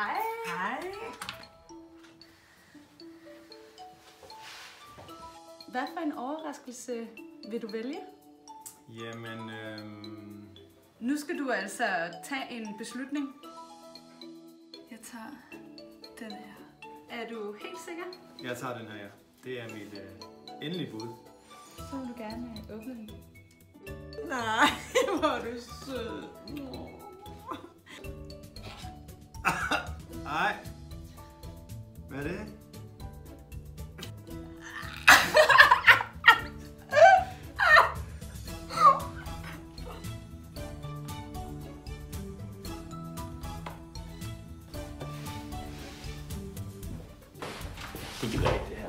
Hej. Hej. Hvad for en overraskelse vil du vælge? Jamen, øhm, Nu skal du altså tage en beslutning. Jeg tager den her. Er du helt sikker? jeg tager den her, ja. Det er mit øh, endelige bud. Så vil du gerne åbne den. Nej, hvor er du sød. right? Ready? Could you?